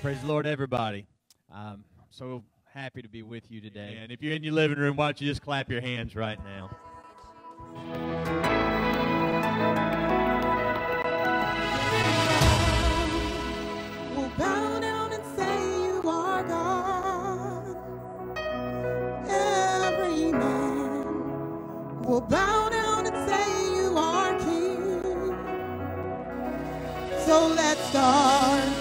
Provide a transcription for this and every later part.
Praise the Lord, everybody. Um, so happy to be with you today. And if you're in your living room, why don't you just clap your hands right now? will bow down and say you are God. Every man will bow down and say you are King. So let's start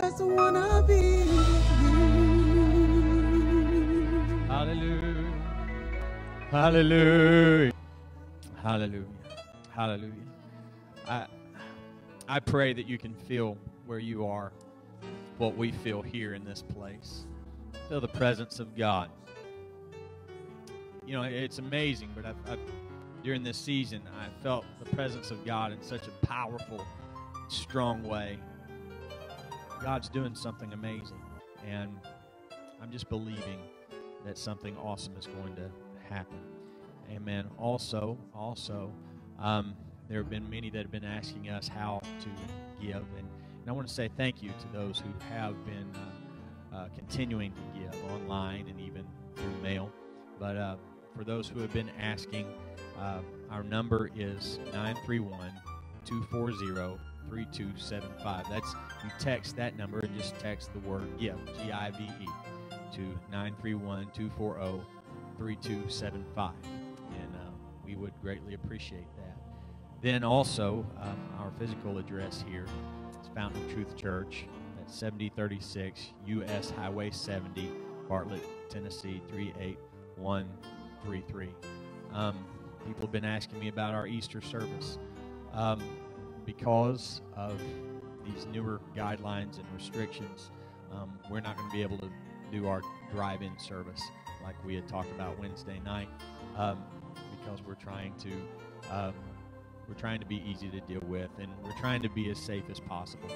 just wanna be with you. Hallelujah. Hallelujah. Hallelujah. Hallelujah. I I pray that you can feel where you are what we feel here in this place. Feel the presence of God. You know, it's amazing, but I've, I've during this season I felt the presence of God in such a powerful, strong way. God's doing something amazing, and I'm just believing that something awesome is going to happen. Amen. Also, also, um, there have been many that have been asking us how to give, and, and I want to say thank you to those who have been uh, uh, continuing to give online and even through mail. But uh, for those who have been asking, uh, our number is 931 240 3275. That's you text that number and just text the word give, G I V E, to 931 240 3275. And uh, we would greatly appreciate that. Then also, um, our physical address here is Fountain Truth Church at 7036 US Highway 70, Bartlett, Tennessee 38133. Um, people have been asking me about our Easter service. Um, because of these newer guidelines and restrictions, um, we're not going to be able to do our drive-in service like we had talked about Wednesday night um, because we're trying to um, we're trying to be easy to deal with and we're trying to be as safe as possible.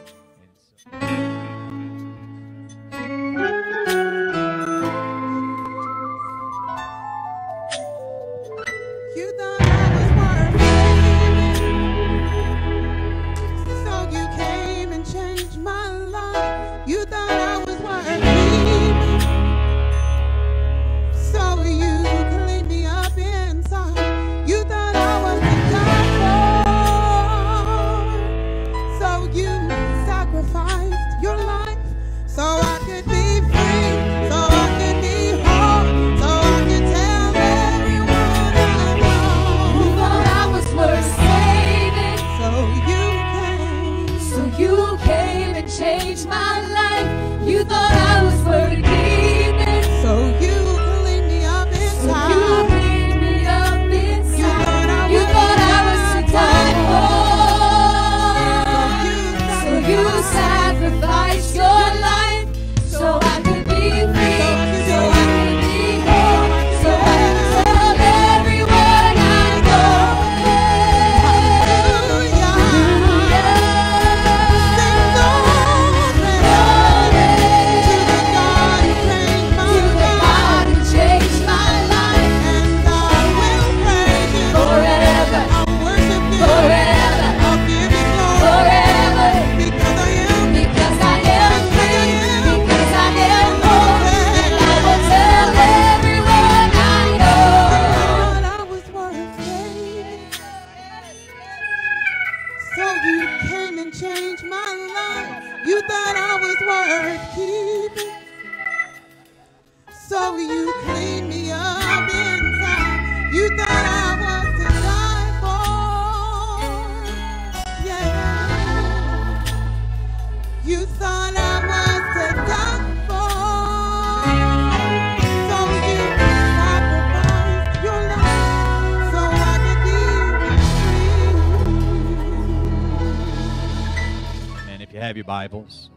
You have your Bibles,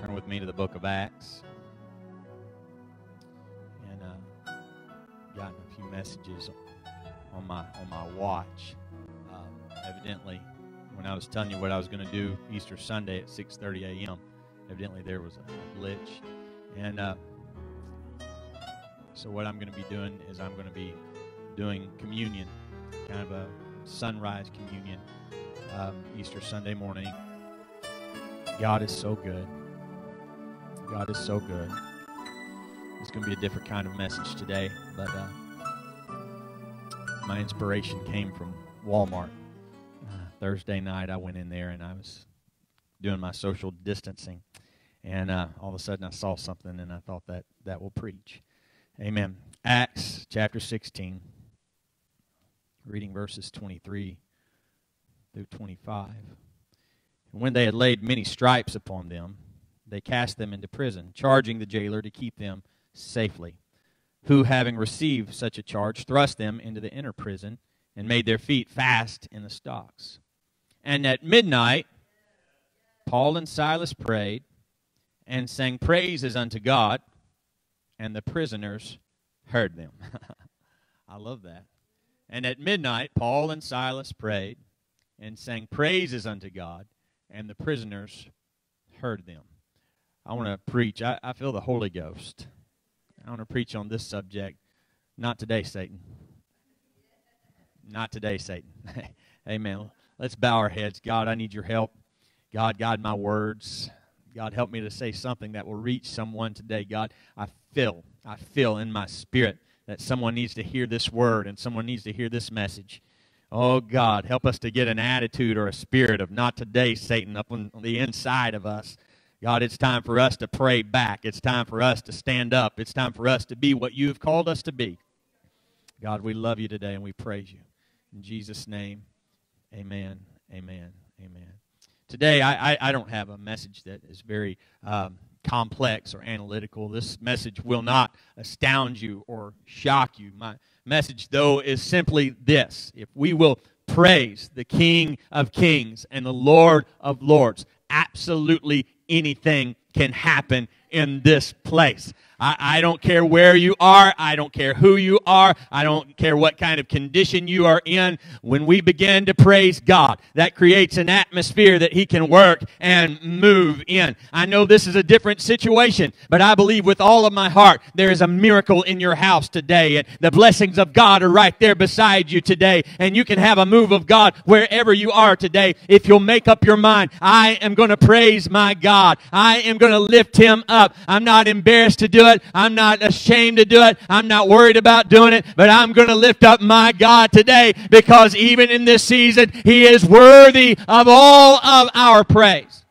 turn with me to the book of Acts. And uh, gotten a few messages on my on my watch. Um, evidently, when I was telling you what I was going to do Easter Sunday at 6:30 a.m., evidently there was a glitch. And uh, so what I'm going to be doing is I'm going to be doing communion, kind of a sunrise communion, um, Easter Sunday morning. God is so good. God is so good. It's going to be a different kind of message today, but uh, my inspiration came from Walmart. Uh, Thursday night, I went in there and I was doing my social distancing, and uh, all of a sudden I saw something and I thought that that will preach. Amen. Acts chapter 16, reading verses 23 through 25. And when they had laid many stripes upon them, they cast them into prison, charging the jailer to keep them safely. Who, having received such a charge, thrust them into the inner prison and made their feet fast in the stocks. And at midnight, Paul and Silas prayed and sang praises unto God, and the prisoners heard them. I love that. And at midnight, Paul and Silas prayed and sang praises unto God, and the prisoners heard them. I want to preach. I, I feel the Holy Ghost. I want to preach on this subject. Not today, Satan. Not today, Satan. Amen. Let's bow our heads. God, I need your help. God, guide my words. God, help me to say something that will reach someone today. God, I feel, I feel in my spirit that someone needs to hear this word and someone needs to hear this message. Oh, God, help us to get an attitude or a spirit of not today, Satan, up on the inside of us. God, it's time for us to pray back. It's time for us to stand up. It's time for us to be what you've called us to be. God, we love you today and we praise you. In Jesus' name, amen, amen, amen. Today, I, I, I don't have a message that is very um, complex or analytical. This message will not astound you or shock you. My message, though, is simply this if we will praise the King of Kings and the Lord of Lords, absolutely anything can happen in this place. I, I, don't care where you are. I don't care who you are. I don't care what kind of condition you are in. When we begin to praise God, that creates an atmosphere that He can work and move in. I know this is a different situation, but I believe with all of my heart there is a miracle in your house today. And the blessings of God are right there beside you today. And you can have a move of God wherever you are today if you'll make up your mind. I am going to praise my God. I am going to lift Him up. I'm not embarrassed to do it. I'm not ashamed to do it. I'm not worried about doing it, but I'm going to lift up my God today because even in this season, He is worthy of all of our praise.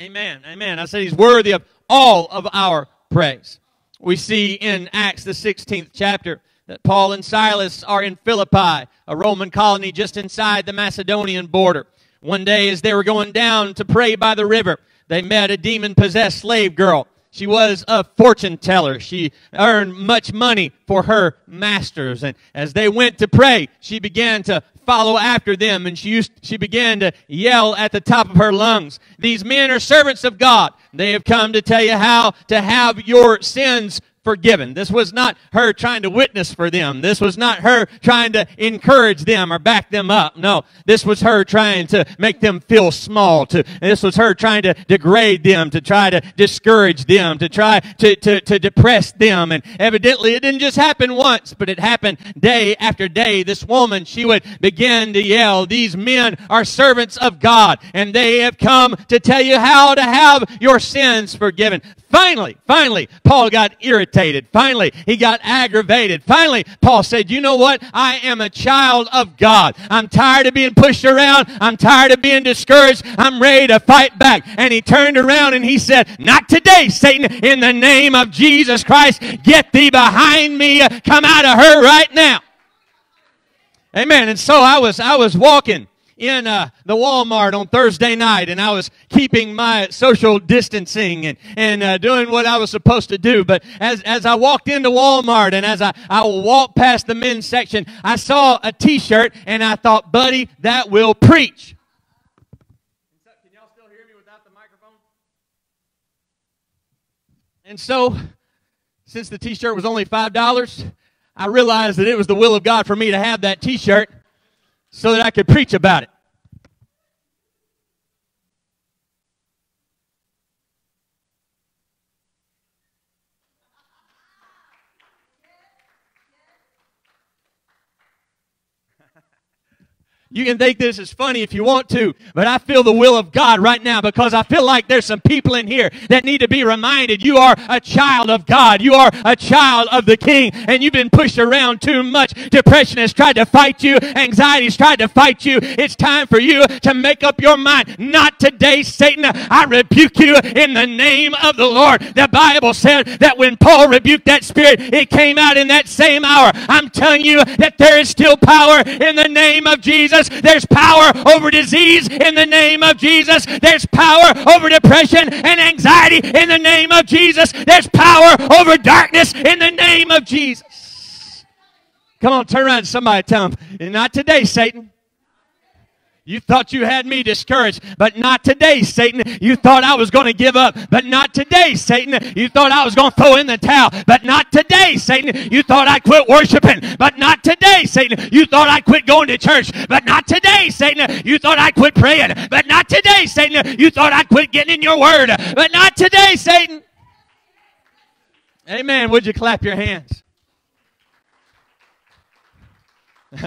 Amen. Amen. I said He's worthy of all of our praise. We see in Acts, the 16th chapter, that Paul and Silas are in Philippi, a Roman colony just inside the Macedonian border. One day, as they were going down to pray by the river, they met a demon possessed slave girl. She was a fortune teller. She earned much money for her masters. And as they went to pray, she began to follow after them and she used, she began to yell at the top of her lungs. These men are servants of God. They have come to tell you how to have your sins forgiven. This was not her trying to witness for them. This was not her trying to encourage them or back them up. No, this was her trying to make them feel small. To this was her trying to degrade them, to try to discourage them, to try to, to, to depress them. And evidently it didn't just happen once, but it happened day after day. This woman, she would begin to yell, these men are servants of God and they have come to tell you how to have your sins forgiven. Finally, finally, Paul got irritated. Finally, he got aggravated. Finally, Paul said, you know what? I am a child of God. I'm tired of being pushed around. I'm tired of being discouraged. I'm ready to fight back. And he turned around and he said, not today, Satan. In the name of Jesus Christ, get thee behind me. Come out of her right now. Amen. And so I was, I was walking in uh, the Walmart on Thursday night, and I was keeping my social distancing and and uh, doing what I was supposed to do. But as as I walked into Walmart and as I I walked past the men's section, I saw a T-shirt, and I thought, buddy, that will preach. Can y'all still hear me without the microphone? And so, since the T-shirt was only five dollars, I realized that it was the will of God for me to have that T-shirt so that I could preach about it. You can think this is funny if you want to, but I feel the will of God right now because I feel like there's some people in here that need to be reminded you are a child of God. You are a child of the King and you've been pushed around too much. Depression has tried to fight you. Anxiety has tried to fight you. It's time for you to make up your mind. Not today, Satan. I rebuke you in the name of the Lord. The Bible said that when Paul rebuked that spirit, it came out in that same hour. I'm telling you that there is still power in the name of Jesus. There's power over disease in the name of Jesus. There's power over depression and anxiety in the name of Jesus. There's power over darkness in the name of Jesus. Come on, turn around somebody tell them, not today, Satan. You thought you had me discouraged, but not today, Satan. You thought I was going to give up, but not today, Satan. You thought I was going to throw in the towel, but not today, Satan. You thought I quit worshiping, but not today, Satan. You thought I quit going to church, but not today, Satan. You thought I quit praying, but not today, Satan. You thought I quit getting in your word, but not today, Satan. Amen. Would you clap your hands?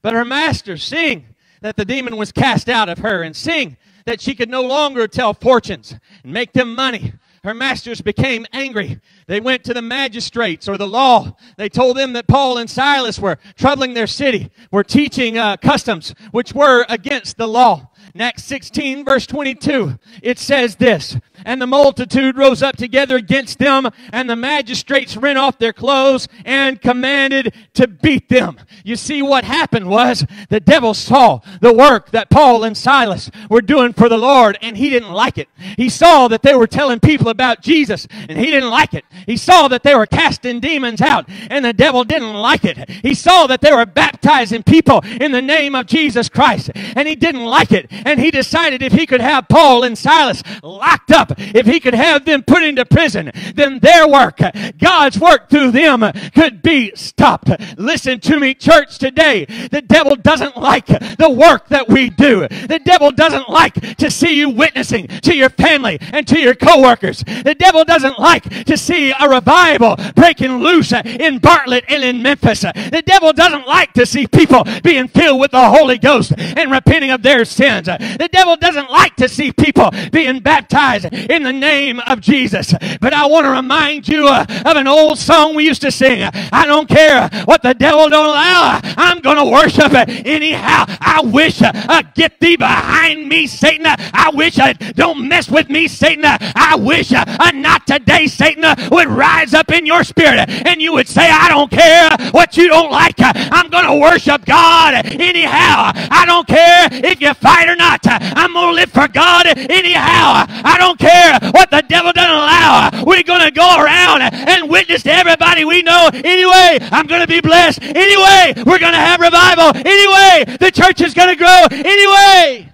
but her master, sing that the demon was cast out of her and seeing that she could no longer tell fortunes and make them money. Her masters became angry. They went to the magistrates or the law. They told them that Paul and Silas were troubling their city, were teaching uh, customs which were against the law. In Acts 16 verse 22, it says this, and the multitude rose up together against them, and the magistrates rent off their clothes and commanded to beat them. You see, what happened was the devil saw the work that Paul and Silas were doing for the Lord, and he didn't like it. He saw that they were telling people about Jesus, and he didn't like it. He saw that they were casting demons out, and the devil didn't like it. He saw that they were baptizing people in the name of Jesus Christ, and he didn't like it. And he decided if he could have Paul and Silas locked up, if he could have them put into prison, then their work, God's work through them could be stopped. Listen to me, church, today. The devil doesn't like the work that we do. The devil doesn't like to see you witnessing to your family and to your coworkers. The devil doesn't like to see a revival breaking loose in Bartlett and in Memphis. The devil doesn't like to see people being filled with the Holy Ghost and repenting of their sins. The devil doesn't like to see people being baptized in the name of Jesus. But I want to remind you uh, of an old song we used to sing. I don't care what the devil don't allow. I'm going to worship it anyhow. I wish uh, get thee behind me, Satan. I wish uh, don't mess with me, Satan. I wish uh, not today, Satan uh, would rise up in your spirit and you would say, I don't care what you don't like. I'm going to worship God anyhow. I don't care if you fight or not. I'm going to live for God anyhow. I don't care what the devil doesn't allow. We're going to go around and witness to everybody we know anyway. I'm going to be blessed anyway. We're going to have revival anyway. The church is going to grow anyway.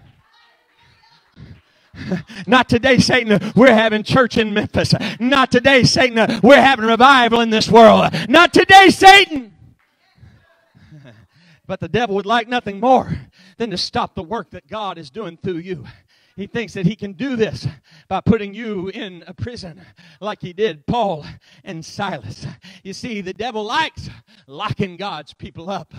Not today, Satan. We're having church in Memphis. Not today, Satan. We're having revival in this world. Not today, Satan. But the devil would like nothing more than to stop the work that God is doing through you. He thinks that he can do this by putting you in a prison like he did Paul and Silas. You see, the devil likes locking God's people up.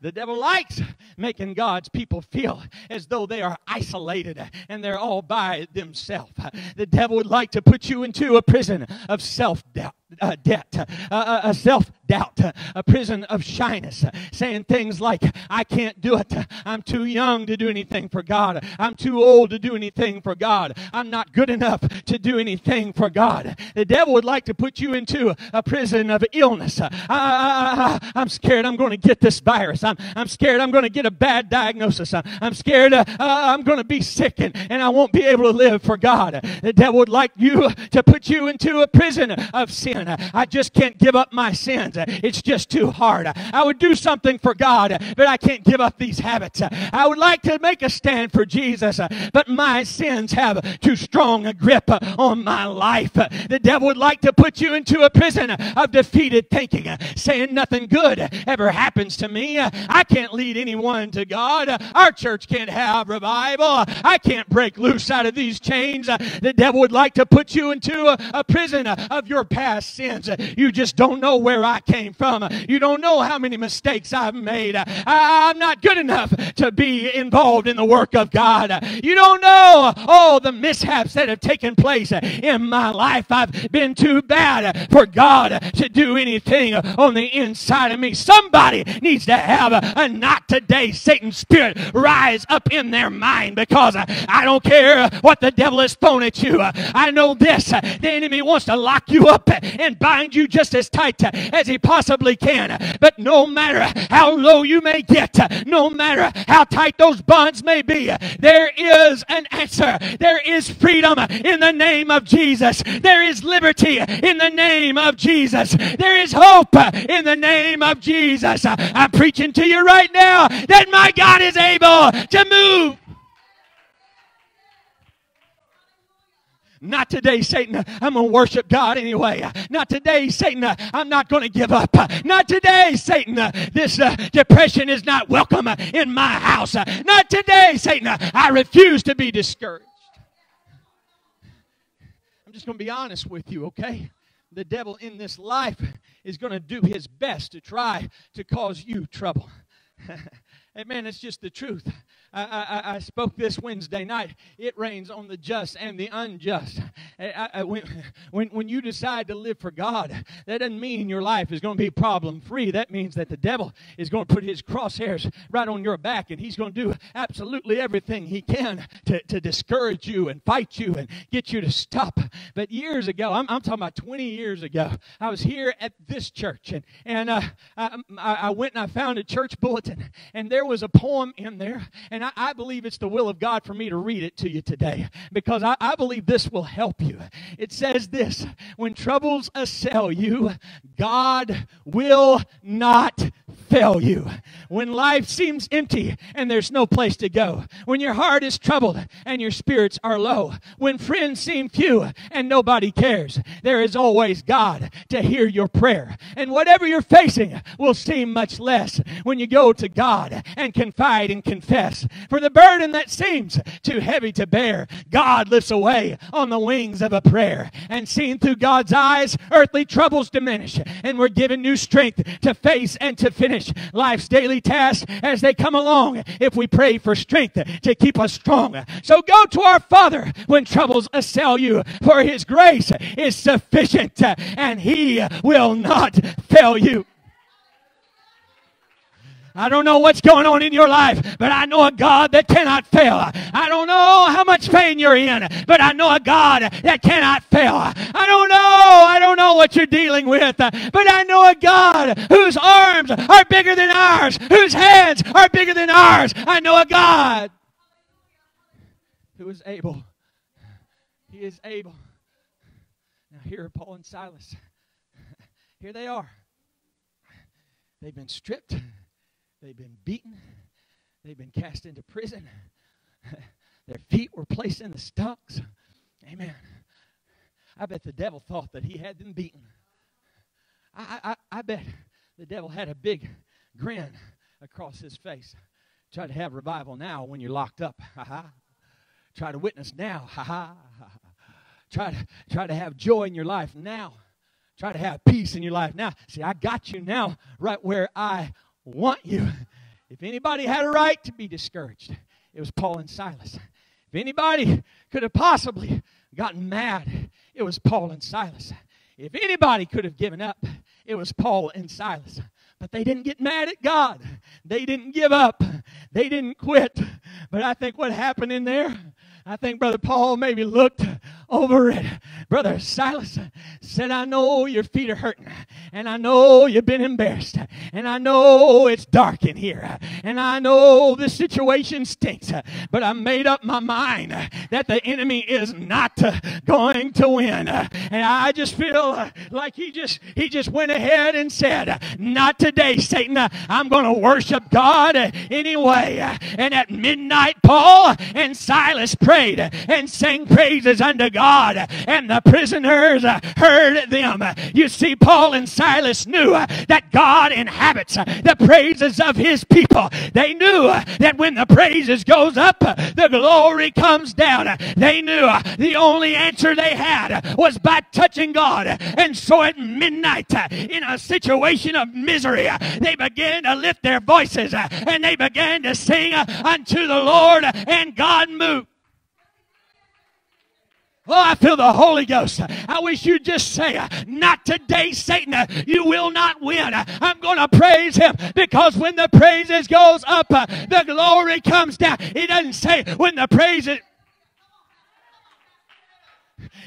The devil likes making God's people feel as though they are isolated and they're all by themselves. The devil would like to put you into a prison of self doubt uh, debt, uh, uh, a self doubt, a prison of shyness, saying things like, I can't do it. I'm too young to do anything for God. I'm too old to do anything for God. I'm not good enough to do anything for God. The devil would like to put you into a prison of illness. Ah, ah, ah, I, am scared I'm going to get this virus. I'm, I'm scared I'm going to get a bad diagnosis. I'm, I'm scared uh, uh I'm going to be sick and, and I won't be able to live for God. The devil would like you to put you into a prison of sin. I just can't give up my sins. It's just too hard. I would do something for God, but I can't give up these habits. I would like to make a stand for Jesus, but my sins have too strong a grip on my life. The devil would like to put you into a prison of defeated thinking, saying nothing good ever happens to me. I can't lead anyone to God. Our church can't have revival. I can't break loose out of these chains. The devil would like to put you into a, prison of your past sins. You just don't know where I came from. You don't know how many mistakes I've made. I, am not good enough to be involved in the work of God. You don't know all the mishaps that have taken place in my life. I've been too bad for God to do anything on the inside of me. Somebody needs to have a, a not today Satan spirit rise up in their mind because I don't care what the devil is throwing at you. I know this. The enemy wants to lock you up and bind you just as tight as he possibly can. But no matter how low you may get, no matter how tight those bonds may be, there is an answer. There is freedom in the name of Jesus. There is liberty in the name of Jesus. There is hope in the name of Jesus. I'm preaching to you right now that my God is able to move Not today, Satan. I'm going to worship God anyway. Not today, Satan. I'm not going to give up. Not today, Satan. This uh, depression is not welcome in my house. Not today, Satan. I refuse to be discouraged. I'm just going to be honest with you, okay? The devil in this life is going to do his best to try to cause you trouble. Amen. it's just the truth. I, I, I, spoke this Wednesday night. It rains on the just and the unjust. I, when, when, when you decide to live for God, that doesn't mean your life is going to be problem free. That means that the devil is going to put his crosshairs right on your back and he's going to do absolutely everything he can to, to discourage you and fight you and get you to stop. But years ago, I'm, I'm talking about 20 years ago, I was here at this church and, and uh, I, I went and I found a church bulletin and there was a poem in there. And and I, I, believe it's the will of God for me to read it to you today because I, I believe this will help you. It says this When troubles assail you, God will not fail you. When life seems empty and there's no place to go. When your heart is troubled and your spirits are low. When friends seem few and nobody cares. There is always God to hear your prayer. And whatever you're facing will seem much less when you go to God and confide and confess. For the burden that seems too heavy to bear, God lifts away on the wings of a prayer. And seen through God's eyes, earthly troubles diminish. And we're given new strength to face and to finish finish life's daily tasks as they come along if we pray for strength to keep us strong. So go to our Father when troubles assail you, for His grace is sufficient and He will not fail you. I don't know what's going on in your life, but I know a God that cannot fail. I don't know how much pain you're in, but I know a God that cannot fail. I don't know, I don't know what you're dealing with, but I know a God whose arms are bigger than ours, whose hands are bigger than ours. I know a God who is able. He is able. Now, here are Paul and Silas. Here they are. They've been stripped. They've been beaten. They've been cast into prison. Their feet were placed in the stocks. Amen. I bet the devil thought that he had them beaten. I, I, I bet the devil had a big grin across his face. Try to have revival now when you're locked up. Ha ha. Try to witness now. Ha ha. Try to try to have joy in your life now. Try to have peace in your life now. See, I got you now right where I want you. If anybody had a right to be discouraged, it was Paul and Silas. If anybody could have possibly gotten mad, it was Paul and Silas. If anybody could have given up, it was Paul and Silas. But they didn't get mad at God. They didn't give up. They didn't quit. But I think what happened in there, I think Brother Paul maybe looked over it. Brother Silas said, I know your feet are hurting, and I know you've been embarrassed, and I know it's dark in here, and I know the situation stinks, but I made up my mind that the enemy is not going to win. And I just feel like he just he just went ahead and said, Not today, Satan. I'm going to worship God anyway. And at midnight, Paul and Silas prayed and sang praises unto God, and the prisoners heard them. You see, Paul and Silas knew that God inhabits the praises of his people. They knew that when the praises goes up, the glory comes down. They knew the only answer they had was by touching God. And so at midnight, in a situation of misery, they began to lift their voices and they began to sing unto the Lord, and God moved. Oh, I feel the Holy Ghost. I wish you'd just say, Not today, Satan. You will not win. I'm going to praise him because when the praises goes up, the glory comes down. He doesn't say when the praises.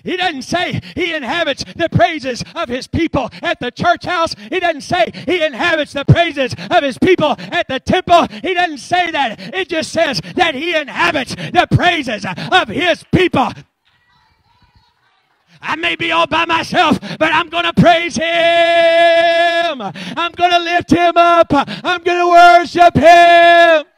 He doesn't say he inhabits the praises of his people at the church house. He doesn't say he inhabits the praises of his people at the temple. He doesn't say that. It just says that he inhabits the praises of his people. I may be all by myself, but I'm going to praise Him. I'm going to lift Him up. I'm going to worship Him.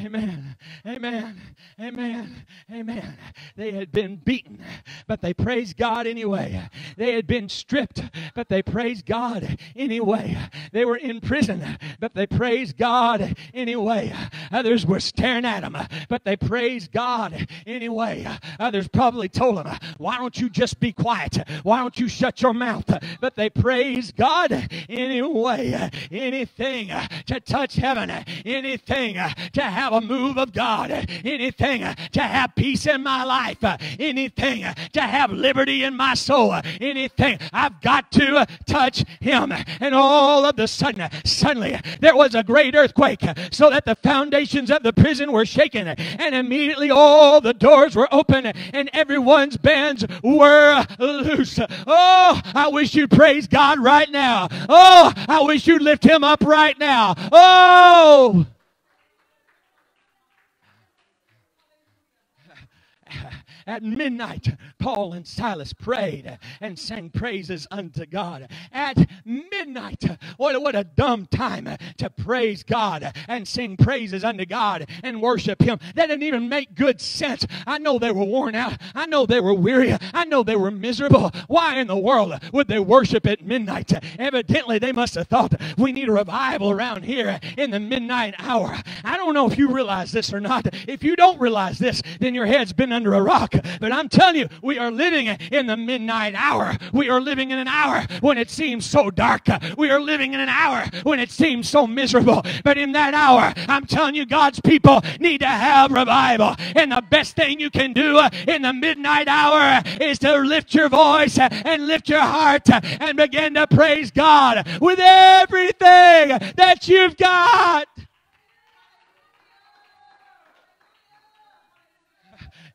Amen. Amen. Amen. Amen. They had been beaten, but they praised God anyway. They had been stripped, but they praised God anyway. They were in prison, but they praised God anyway. Others were staring at them, but they praised God anyway. Others probably told them, Why don't you just be quiet? Why don't you shut your mouth? But they praised God anyway. Anything to touch heaven, anything to have a move of God, anything to have peace in my life, anything to have liberty in my soul, anything. I've got to touch Him. And all of the sudden, suddenly, there was a great earthquake so that the foundations of the prison were shaken, and immediately all the doors were open and everyone's bands were loose. Oh, I wish you'd praise God right now. Oh, I wish you'd lift Him up right now. Oh! At midnight, Paul and Silas prayed and sang praises unto God. At midnight, what, what a dumb time to praise God and sing praises unto God and worship Him. That didn't even make good sense. I know they were worn out. I know they were weary. I know they were miserable. Why in the world would they worship at midnight? Evidently, they must have thought we need a revival around here in the midnight hour. I don't know if you realize this or not. If you don't realize this, then your head's been under a rock. But I'm telling you, we are living in the midnight hour. We are living in an hour when it seems so dark. We are living in an hour when it seems so miserable. But in that hour, I'm telling you, God's people need to have revival. And the best thing you can do in the midnight hour is to lift your voice and lift your heart and begin to praise God with everything that you've got.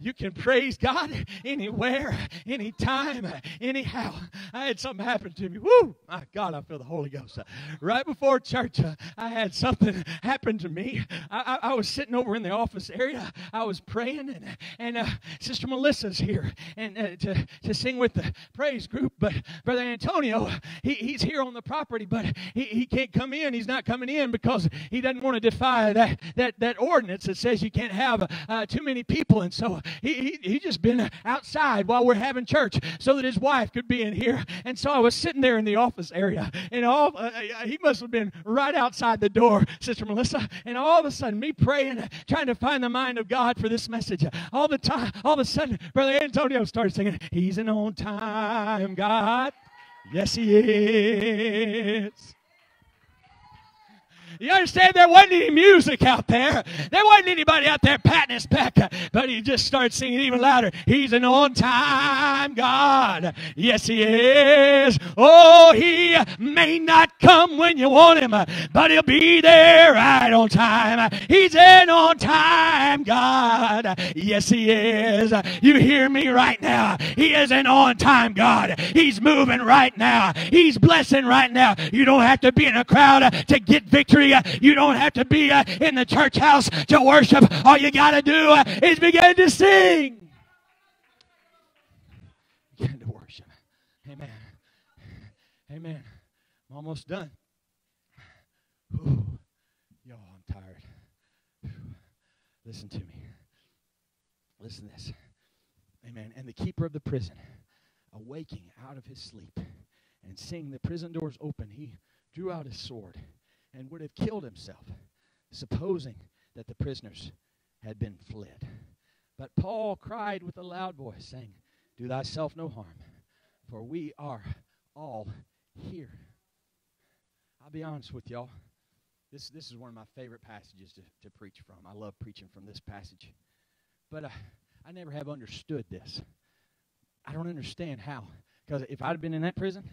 You can praise God anywhere, anytime, anyhow. I had something happen to me. Woo! My God, I feel the Holy Ghost. Right before church, I had something happen to me. I, I, I, was sitting over in the office area. I was praying, and, and uh, Sister Melissa's here and uh, to, to sing with the praise group. But Brother Antonio, he, he's here on the property, but he, he can't come in. He's not coming in because he doesn't want to defy that, that, that ordinance that says you can't have uh, too many people. And so he, he, he just been outside while we're having church so that his wife could be in here. And so I was sitting there in the office area, and all uh, uh, he must have been right outside the door, Sister Melissa. And all of a sudden, me praying, trying to find the mind of God for this message. All the time, all of a sudden, Brother Antonio started singing, He's an on time God. Yes, he is. You understand? There wasn't any music out there. There wasn't anybody out there patting his back, but he just started singing even louder. He's an on time God. Yes, he is. Oh, he may not come when you want him, but he'll be there right on time. He's in on time God. Yes, he is. You hear me right now. He is an on time God. He's moving right now. He's blessing right now. You don't have to be in a crowd to get victory you don't have to be in the church house to worship. All you got to do is begin to sing. Begin to worship. Amen. Amen. Almost done. Ooh, y'all, I'm tired. Listen to me. Listen to this. Amen. And the keeper of the prison, awaking out of his sleep and seeing the prison doors open, he drew out his sword and would have killed himself, supposing that the prisoners had been fled. But Paul cried with a loud voice, saying, Do thyself no harm, for we are all here. I'll be honest with y'all. This, this is one of my favorite passages to, to preach from. I love preaching from this passage. But uh, I never have understood this. I don't understand how. Because if I'd been in that prison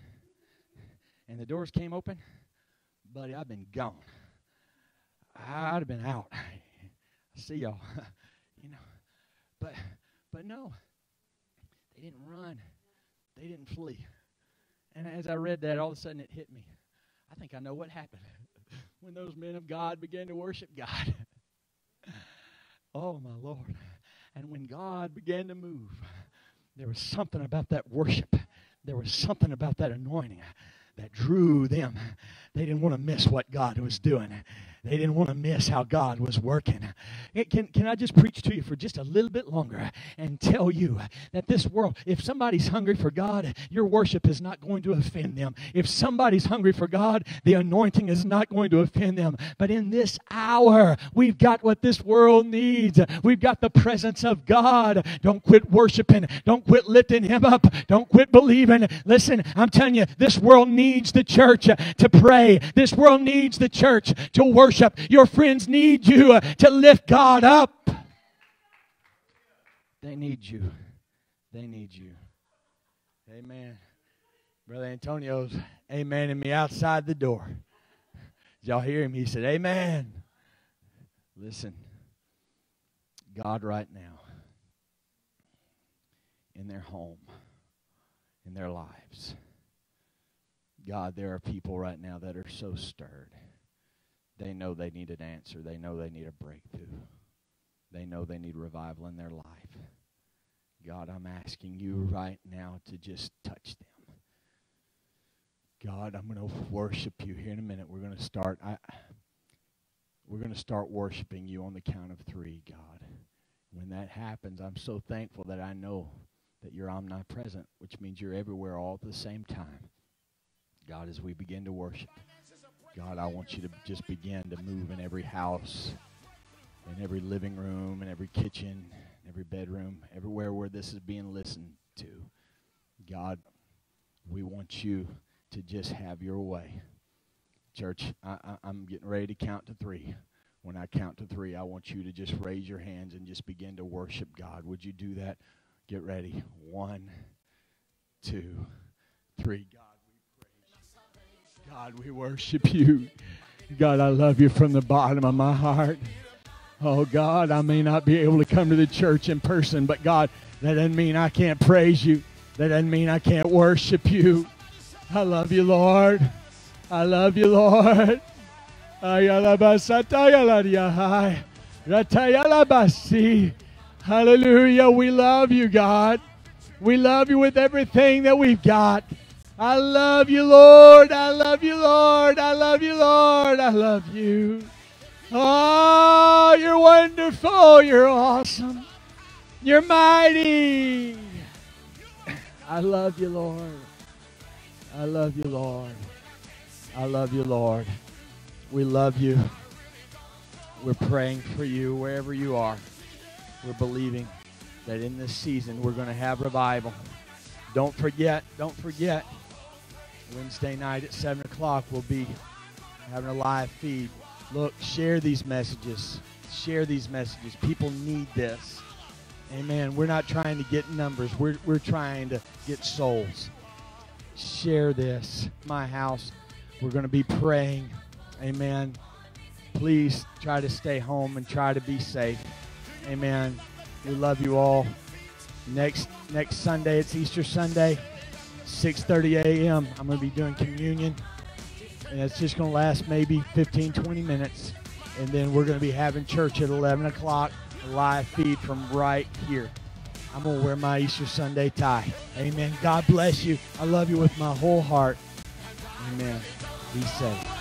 and the doors came open, buddy, I've been gone. I'd have been out. see y'all. you know. But but no. They didn't run. They didn't flee. And as I read that, all of a sudden it hit me. I think I know what happened when those men of God began to worship God. oh, my Lord. And when God began to move, there was something about that worship. There was something about that anointing that drew them. They didn't want to miss what God was doing. They didn't want to miss how God was working. Can, can I just preach to you for just a little bit longer and tell you that this world, if somebody's hungry for God, your worship is not going to offend them. If somebody's hungry for God, the anointing is not going to offend them. But in this hour, we've got what this world needs. We've got the presence of God. Don't quit worshiping. Don't quit lifting Him up. Don't quit believing. Listen, I'm telling you, this world needs the church to pray. This world needs the church to worship. Your friends need you to lift God up. They need you. They need you. Amen. Brother Antonio's amening me outside the door. Did y'all hear him? He said, Amen. Listen, God, right now, in their home, in their lives, God, there are people right now that are so stirred. They know they need an answer. They know they need a breakthrough. They know they need revival in their life. God, I'm asking you right now to just touch them. God, I'm going to worship you here in a minute. We're going to start. I, we're going to start worshiping you on the count of three, God. When that happens, I'm so thankful that I know that you're omnipresent, which means you're everywhere all at the same time. God, as we begin to worship. God, I want you to just begin to move in every house, in every living room, in every kitchen, in every bedroom, everywhere where this is being listened to. God, we want you to just have your way. Church, I, I'm getting ready to count to three. When I count to three, I want you to just raise your hands and just begin to worship God. Would you do that? Get ready. One, two, three. God. God, we worship you. God, I love you from the bottom of my heart. Oh, God, I may not be able to come to the church in person, but God, that doesn't mean I can't praise you. That doesn't mean I can't worship you. I love you, Lord. I love you, Lord. Hallelujah. We love you, God. We love you with everything that we've got. I love you, Lord. I love you, Lord. I love you, Lord. I love you. Oh, you're wonderful. You're awesome. You're mighty. I love you, Lord. I love you, Lord. I love you, Lord. We love you. We're praying for you wherever you are. We're believing that in this season we're going to have revival. Don't forget, don't forget, Wednesday night at 7 o'clock we'll be having a live feed. Look, share these messages. Share these messages. People need this. Amen. We're not trying to get numbers, we're, we're trying to get souls. Share this. My house, we're going to be praying. Amen. Please try to stay home and try to be safe. Amen. We love you all. Next next Sunday, it's Easter Sunday, 6:30 a.m. I'm going to be doing communion, and it's just going to last maybe 15, 20 minutes, and then we're going to be having church at 11 o'clock, live feed from right here. I'm going to wear my Easter Sunday tie. Amen. God bless you. I love you with my whole heart. Amen. Be safe.